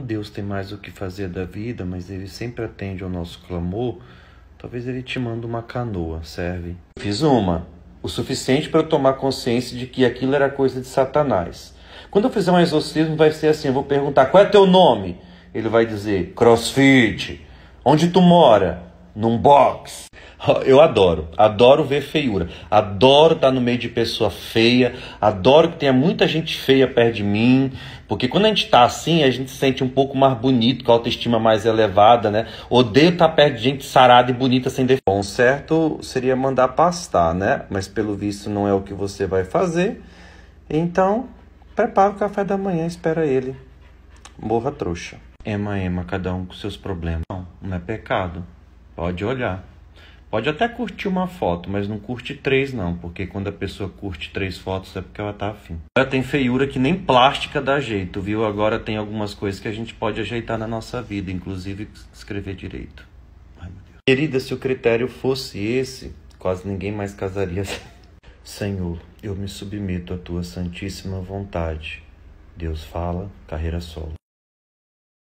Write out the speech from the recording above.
Deus tem mais o que fazer da vida, mas ele sempre atende ao nosso clamor. Talvez ele te mande uma canoa, serve? Fiz uma, o suficiente para tomar consciência de que aquilo era coisa de Satanás. Quando eu fizer um exorcismo, vai ser assim: eu vou perguntar qual é teu nome? Ele vai dizer crossfit. Onde tu mora? Num box. Eu adoro, adoro ver feiura, adoro estar no meio de pessoa feia, adoro que tenha muita gente feia perto de mim, porque quando a gente está assim, a gente se sente um pouco mais bonito, com a autoestima mais elevada, né? Odeio estar perto de gente sarada e bonita sem defeito. Bom, certo seria mandar pastar, né? Mas pelo visto não é o que você vai fazer, então prepara o café da manhã, espera ele. Morra trouxa. Ema, ema, cada um com seus problemas. Não, não é pecado. Pode olhar. Pode até curtir uma foto, mas não curte três não, porque quando a pessoa curte três fotos é porque ela tá afim. Ela tem feiura que nem plástica dá jeito, viu? Agora tem algumas coisas que a gente pode ajeitar na nossa vida, inclusive escrever direito. Ai, meu Deus. Querida, se o critério fosse esse, quase ninguém mais casaria. Senhor, eu me submeto à tua santíssima vontade. Deus fala, carreira solo.